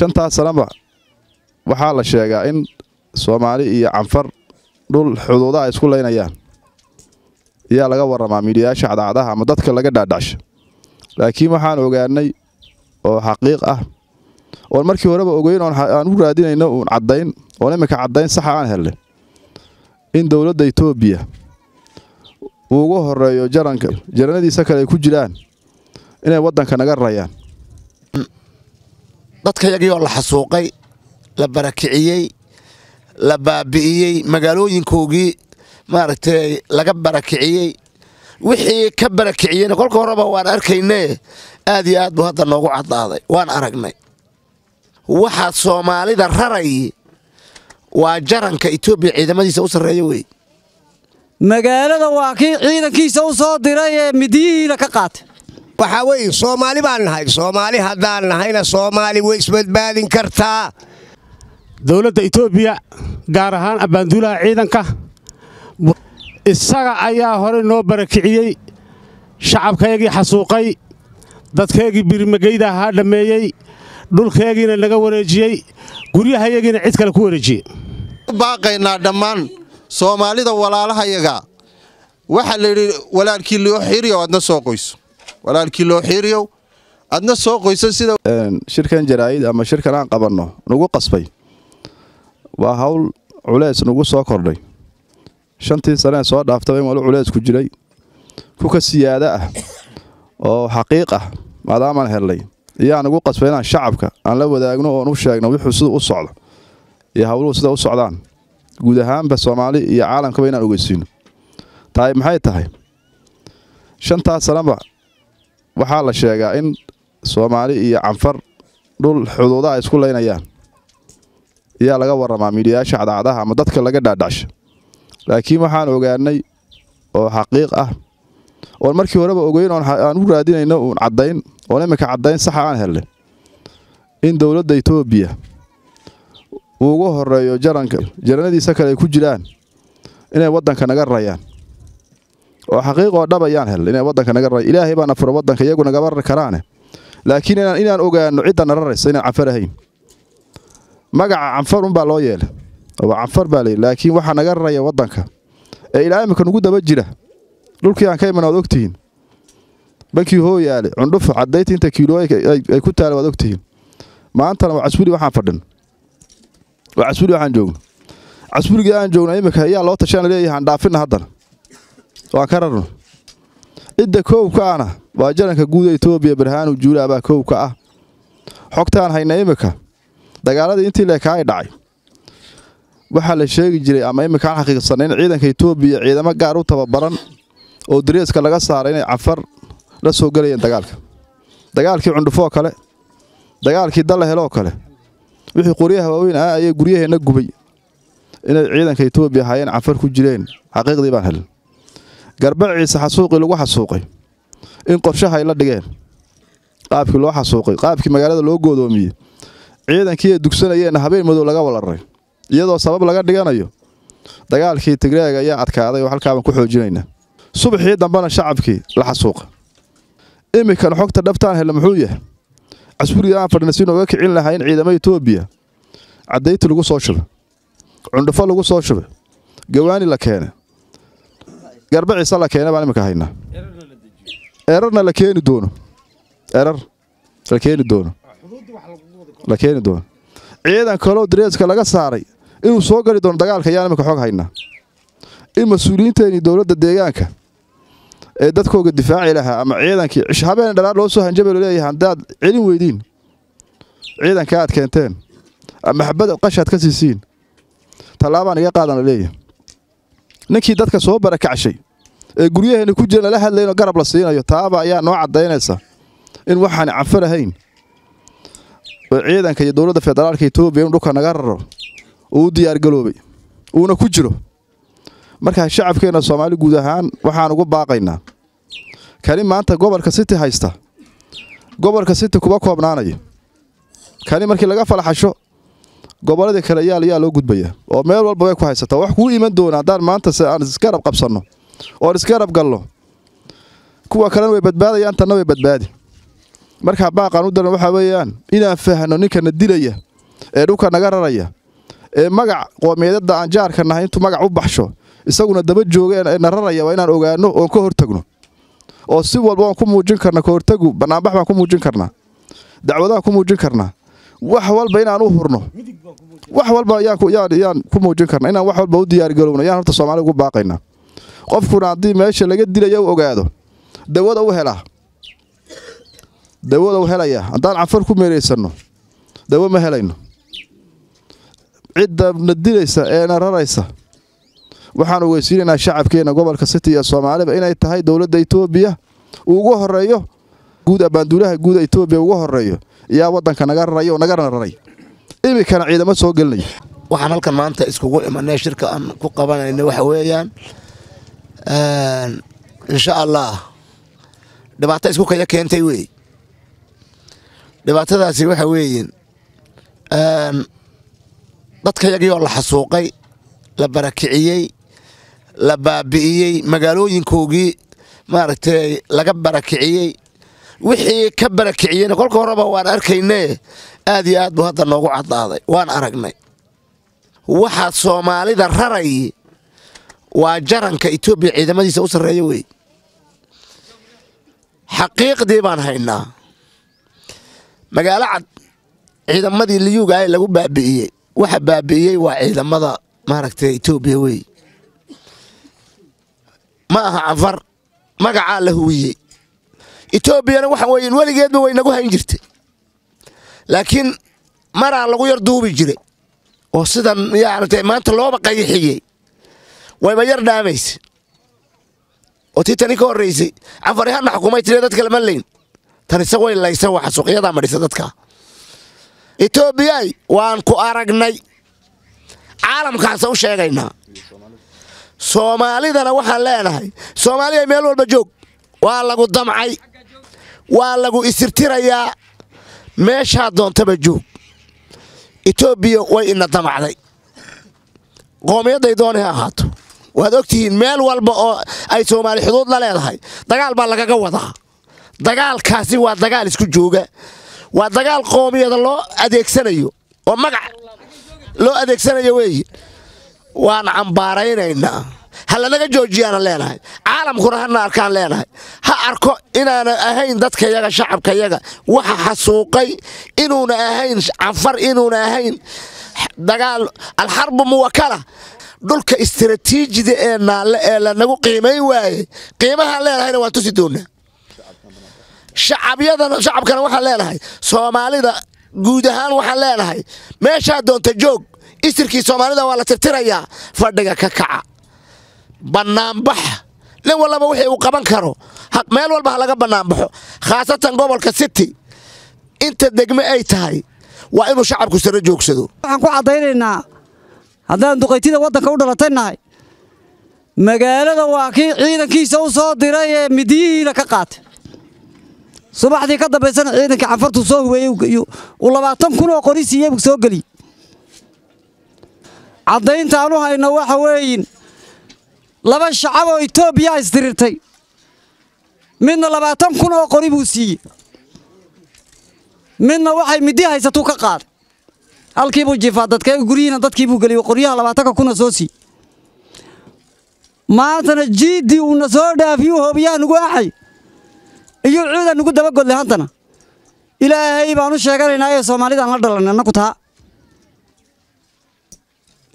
shantaas sanaba waxaa la sheegaa in soomaali iyo canfar dhul xuduudaha isku laynayaan. Ayaa laga waramaa miidhiyaasha cadcadaha ama dadka laga dhaadhacsha laakiin waxaan ogaanay oo xaqiiq ah oon markii horeba ogeyn aan u raadinayno uun caddayn oon iminka caddayn saxa aan helnay. In dowladda etoobiya uu ugu horeeyo jaranka jaranadiisa kale ay ku jiraan inay waddanka naga rayaan dadkayagii oo la xasuuqay la barakiciyey la baabi'iyey magaalooyinkoogii maaragtay laga barakiciyey. Wixii ka barakiciyeyna kolka horeba waan arkayne aad iyo aad buu hadda noogu caddaaday waan aragnay. Waxaa soomaalida raray waa jaranka etoobiya ciidamadiisa u sarreeya wey magaalada waa kii ciidankiisa u soo diray ee midiyihiina ka qaatay waxaa weeye soomaali baan nahay. Soomaali haddaan nahayna soomaali way isbadbaadin kartaa. Dowladda etoobiya gaar ahaan abbaanduulaha ciidanka isaga ayaa horey noo barakiciyey shacabkaygii xasuuqay dadkaygii birimageyda ahaa dhammeeyey dhulkaygiina naga wareejiyey guryahayagiina cid kale ku wareejiyey. Baaqaynaa dhammaan soomaalida walaalahayaga. Waxaa layidhi walaalkii loo xiiriyo adna soo qoyso walaalkii loo xiiriyow adna soo qoyso sida shirkan jaraa'id ama shirkan aan qabanno nagu qasbay. Waa hawl culeys nagu soo kordhay. Shantii sanee soo dhaaftaba in wali culeys ku jiray kuka siyaada ah oo xaqiiq ah maadaamaan hellay iyaa nagu qasbay inaan shacabka aan la wadaagno oon u sheegno wuxuu sida u socdo iyo hawluhu sida u socdaan. Guud ahaanba soomaali iyo caalamkaba inaan ogeysiino. Maxay tahay? Shantaas sanaba waxaa la sheegaa in soomaali iyo canfar dhul xuduudaha isku laynayaan. Ayaa laga waramaa miidhiyaasha cadcadaha ama dadka laga dhaadhacsha laakiin waxaan ogaanay oo xaqiiq ah oon markii horeba ogeyn aan u raadinayno uun caddayn oon iminka caddayn saxa aan helnay in dowladda etoobiya uu ugu horeeyo jaranka jaranadiisa kale ay ku jiraan inay waddanka naga rayaan oo xaqiiqoo dhab ayaan helnay inay waddanka naga rayaan ilaahay baana fura waddanka iyagu nagaba rari karaane. Laakiin inaan ogaano cidda na raraysa inaan canfar ahayn. Magaca canfar unbaa loo yeelay. Oo canfar baa layidhi laakiin waxaa naga raraya waddanka ee ilaa imika daba jira dhulkii aan ka iman waad ogtihiin. Bankii hooyaale cundhufo caddayti inta kiilo ay ku taala waad ogtihiin. Maantana waa casbuli waxaan fadhin. Waa casbuli waxaan joogno. Casbuligii aan joogna imika ayaa loo tashaan leeyahay aan dhaafinna haddana waan ka rarno cidda koowka ahna waa jaranka guuda etoobiya barhaanu juulaa baa koowka ah. Xogtaan hayna imika dagaaladii intii leekaay dhacay. Waxaa la sheegi jiray ama imika aan xaqiiqsanay in ciidanka etoobiya ciidamo gaar u tababaran oo dareeska laga saaray inay canfar la soo gelayeen dagaalka. Dagaalkii cundhufoo kale dagaalkii dallaheloo kale wixii qoryaha waaweyn ah ayay guryaheenna gubay. Inay ciidanka etoobiya ahaayeen canfar ku jireen xaqiiqdii baan helin garbaciisa xasuuqii lagu xasuuqay. In qorshaha ay la dhigeen. Qaabkii loo xasuuqay. Qaabkii magaalada loo goodoomiyey ciidankii ay dugsanayeenna habeen madow laga walaray. Iyadoo sabab laga dhiganayo dagaalkii tigreeg ayaa adkaaday oo halkaabaan ku xoojinaynaa subaxii dambena shacabkii la xasuuqa. Iminkana xogta dhabtaan helle muxuu yahay? Casburigii aan fadhina si nooga kicin lahaa in ciidamo etoobiya caddayti lagu soo shubay. Cundhufo lagu soo shubay. Gawaani la keene garbaciisa la keene baan iminka haynaa erarna la keeni doono. Erar la keeni doono. La keeni doono. Ciidan kaloo dareeska laga saaray inuu soo gali doono dagaalka ayaan iminka xog haynaa in mas'uuliyiinteenii dowladda deegaanka ee dadkooga difaaci lahaa ama ciidankii cish habeen dhalaar loo soo hanjabay la leeyahay haddaad celin weydiin. Ciidanka aad keenteen. Ama xabad qashaad ka siisiin tallaabaan iga qaadan la leeyahay ninkii dadka soo barakacshay ee guryaheena ku jira lala hadlaynoo garab la siinayo taaba ayaa noo caddaynaysa in waxaan canfar ahayn. Ciidanka iyo dowladda federaalka etoobiya in dhulka naga raro uu u diyaargaloobay uuna ku jiro. Markaa shacabkeenna soomaali guud ahaan waxaan ugu baaqaynaa kani maanta gobolka city haysta gobolka city kuma koobnaanayo. Kani markii laga falaxasho gobolladii kale yaal yaa loo gudbayaa oo meel walba way ku haysataa wax kuu iman doona haddaan maanta se aan isgarab qabsanno oon isgarab galno. Kuwa kalena way badbaadayaan tanna way badbaadi. Markaa baaqaan u daran waxaa weeyaan inaan fahno ninkana dilaya ee dhulka naga raraya ee magac qoomiyaedada aan jaarka nahay intuu magac u baxsho isaguna daba jooga na raraya waa inaan ogaano oon ka hortagno. Oo si walba waan ku muujin karna ka hortagu banaanbax baan ku muujin karnaa dacwadaan ku muujin karnaa wax walba inaan u hurno. Wax walba yaan ku muujin karna inaan wax walba u diyaargarowno yaan horta soomaalida ugu baaqaynaa qofkuna haddii meesha laga dilaya u ogaado dawada u helaa dawada u helaya haddaan canfar ku meeraysanno dawo ma helayno. Cidda na dilaysa ee na raraysa. Waxaan ogeysiinaynaa shacabkeena gobolka city iyo soomaaliba inay tahay dowladda etoobiya uu ugu horeeyo guud abaanduulaha guuda etoobiya ugu horeeyo yaa wadanka naga raraya oo nagana raray. Iminkana ciidamo soo gelinaya waxaan halkan maanta iskugu imanay shirka aan ku qabanayna waxa weeyaan insha allah dhibaato isku kaya keentay wey. Dhibaatadaasi waxa weeyin dadkayagii oo la xasuuqay la barakiciyey la baabi'iyey magaalooyinkoogii maaragtay laga barakiciyey wixii ka barakiciyeyna kolka horeba waan arkayne aad iyo aad buu hadda noogu caddaaday waan aragnay. Waxa soomaalida raray waa jaranka etoobiya ciidamadiisa u sarreeya wey xaqiiqdii baan haynaa. Magaalo cad ciidamadii liyuuga lagu baabi'iyey. Waxa baabi'iyey waa ciidamada maaragtay etoobiya wey ma aha canfar magacaa la huwiyey etoobiyana waxa weeye weligeedba way nagu hayn jirtay. Laakiin maraa lagu yar duubi jiray. Oo sidan maaragtay maanta looba qayixiyey wayba yar dhaamaysa oo tii tani ka horraysay canfari hadna xukumay tiri dadka lama leyn tan isa way laysa waxa suuqyadaa madhisa dadka. Etoobiyay waan ku aragnay. Caalamkaasa u sheegaynaa. Soomaalidana waxaan leenahay soomaaliya meel walba joog. Waa lagu damcay waa lagu isirtirayaa. Meeshaa doontaba joog etoobiya way ina damacday. Qoomiyadday doonay ha ahaato. Waad ogtihiin meel walba oo ay soomaali xuduud la leedahay dagaal baa lagaga wadaa. Dagaalkaasi waa dagaal isku jooga. Waa dagaal qoomiyada loo adeegsanayo oo magac loo adeegsanayo weeye waan cambaaraynaynaa ha lanaga joojiyaana leenahay caalamkuna hana arkaan leenahay ha arko inaana ahayn dadkayaga shacabkayaga waxa xasuuqay inuuna ahayn canfar inuuna ahayn dagaal alxarbu muwakala. Dhulka istaraatiijida ee naalle ee lanagu qiimayn waaye qiimahaan leenahayna waan tusi doonaa shacabyadana shacabkana waxaan leenahay soomaalida guud ahaan waxaan leenahay meeshaa doonta joog isirkii soomaalida waa la tirtirayaa fadhiga ka kaca bannaanbaxa nin wallaba wixii uu qaban karo meel walba ha laga bannaanbaxo khaasatan gobolka city. Inta degme ay tahay waa inuu shacabku saro joogsado. Waxaan ku caddaynaynaa haddaan duqaytida waddanka u dhalatay nahay magaalada waa kii ciidankiisa u soo diray ee midiyihiina ka qaatay. Subaxdii ka dambaysana ciidankii canfartuu soo huweeyey uu labaatan kun oo qori siiyey soo geliy caddayntaan u hayno waxa weeyin laba shacab oo etoobiya isdirirtay. Midna labaatan kun oo qori buu siiyey. Midna waxay midi haysatuu ka qaaday halkiibuu jifaa dadkeega guryihiina dadkiibuu geliyey qoryaha labaatanka kuna soo siiyey maantana jiiddii uuna soo dhaafiyu hoobiyaha nugu axay. Iyo ciidan nugu dabagodlay haddana ilaahay baan u sheeganaynaa ee soomaalidaan la dhalanay annaku taa.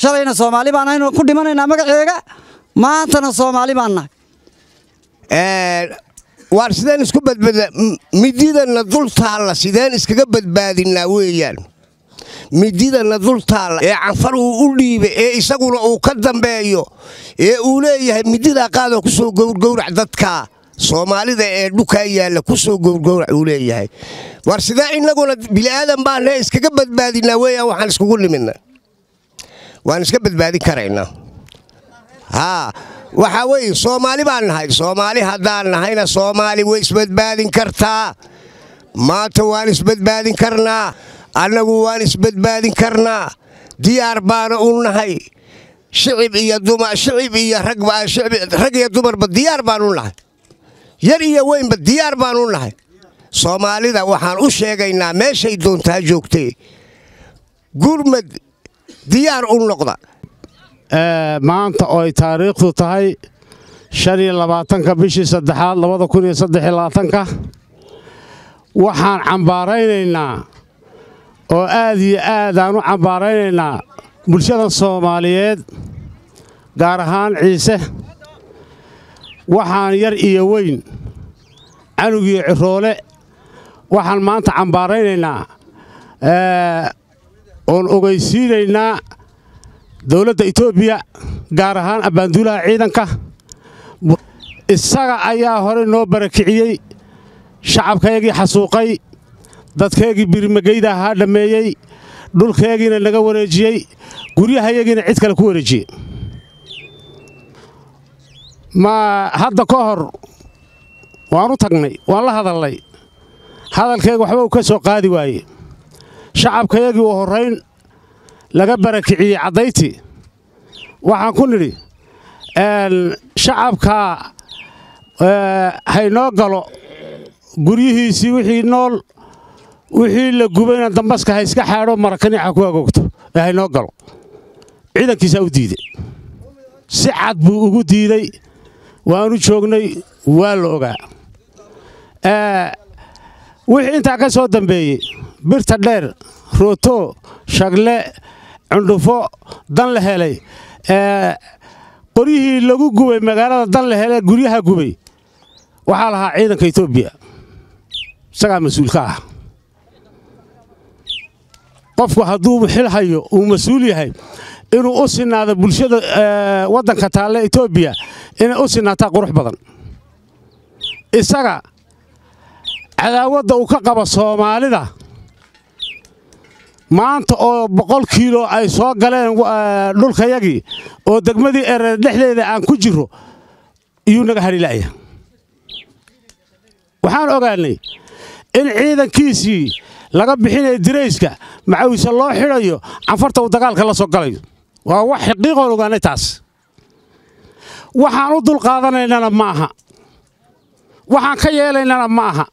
Shalayna soomaali baan aynu ku dhimanaynaa magaceega maantana soomaali baan nahay. Waar sideen isku badbada mididana dul taalla sideen iskaga badbaadinaa weeyaan. Mididana dul taalla ee canfar uu u dhiibay ee isaguna uu ka dambeeyo ee uu leeyahay mididaa qaadoo ku soo gowrgowrac dadka. Soomaalida ee dhukaa yaalla ku soo gowrgowrac uu leeyahay. War sidee innaguna bili'aadan baanee iskaga badbaadinaa weeyaan waxaan iskugu nimidna waan iska badbaadin karaynaa waxaa weeye soomaali baan nahay. Soomaali haddaan nahayna soomaali way isbadbaadin kartaa. Maanta waan isbadbaadin karnaa. Annagu waan isbadbaadin karnaa. Diyaar baana u nahay. Shicib iyo dumar shicib iyo rag iyo dumarba diyaar baan u nahay. Yar iyo weynba diyaar baan u nahay. Soomaalida waxaan u sheegaynaa meeshay doontaa joogtee. Gurmad diyaar u noqda maanta oo ay taariikhdu tahay shan iyo labaatanka bishii saddexaad labada kun iyo saddex iyo labaatanka waxaan cambaaraynaynaa oo aad iyo aad aan u cambaaraynaynaa bulshada soomaaliyeed gaar ahaan ciise. Waxaan yar iyo weyn canug iyo ciroole waxaan maanta cambaaraynaynaa oon ogeysiinaynaa dowladda etoobiya gaar ahaan abbaanduulaha ciidanka isaga ayaa hore noo barakiciyey shacabkayagii xasuuqay dadkaygii birimageyda ahaa dhammeeyey dhulkayagiina naga wareejiyey guryahayagiina cid kale ku wareejiyey. Ma hadda ka hor waan u tagnay waan la hadalnay hadalkayga waxba uu ka soo qaadi waaye. Shacabkayagii uu horrayn laga barakiciyey caddayti. Waxaan ku nidhi shacabkaa haynoo galo guryihiisii wixii nool wixii la gubayna dambaska ha iska xaadho marakaniixa ku agoogto. Ee haynoo galo. Ciidankiisaa u diidey si cad buu ugu diidey waanu joognay waa la ogaa. Wixii intaa ka soo dambeeyey birta dheer rooto shagle cundhufo dan la helay. Qoryihii lagu gubay magaalada dan la hele guryaha gubay waxaa lahaa ciidanka etoobiya isagaa mas'uulka ah. Qofku hadduu xil hayo uu mas'uul yahay inuu u sinaado bulshada waddanka taalle etoobiya inay u sinaataa qurux badan. Isaga cadaawadda uu ka qabo soomaalida maanta oo boqol kiilo ay soo galeen dhulkayagii oo degmadii ereer dhexdeeda aan ku jirro iyuu naga hadhila'ya waxaan ogaannay in ciidankiisii laga bixinayo dirayska macawise loo xidhayo canfarta uu dagaalka la soo galayo. Waa wax xaqiiqoon ogaannay taas. Waxaan u dulqaadanaynana ma aha. Waxaan ka yeelaynana ma aha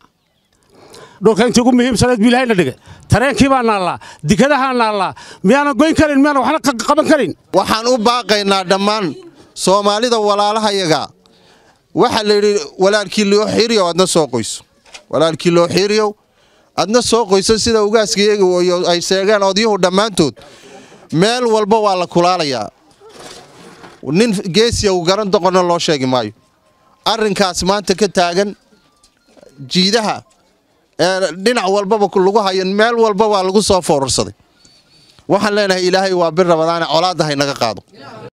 dhulka intii ugu muhiimsanayd buu ilahayna dhigay tareenkii baa naallaa dikadahaa naallaa miyaanan goyn karin miyaanan waxna qaban karin. Waxaan u baaqaynaa dhammaan soomaalida walaalahayaga waxaa la yidhi walaalkii loo xiiriyow adna soo qoyso walaalkii loo xiiriyow adna soo qoyso sida ugaaskayagi ay sheegeen odyuhu dhammaantood meel walba waa la kulaalayaa nin geesiya uu garan doqonna loo sheegi maayo arrinkaas maanta ka taagan jiidaha dhinac walbaba lagu hayo meel walba waa lagu soo foorarsaday. Waxaan leenahay ilaahay waa bir rabadaane colaadda haynaga qaado